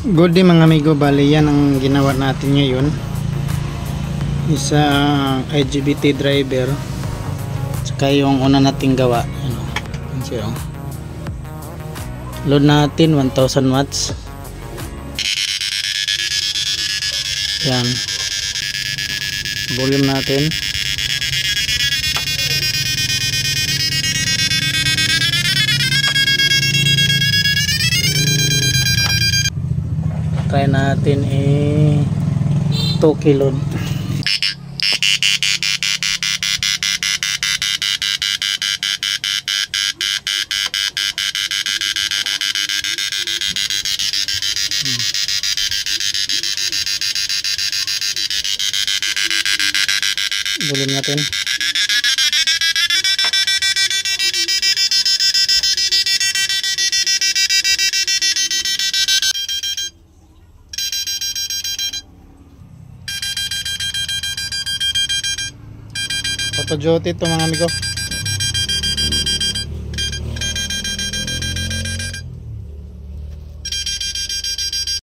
Good day mga amigo, bali yan ang ginawa natin ngayon. Isa IGBT driver. Saka yung una nating gawa. Ano, siya. oh. Load natin 1000 watts. Yan. Volume natin. Try natin eh 2 kilo Volume natin. Auto duty ito mga amigo.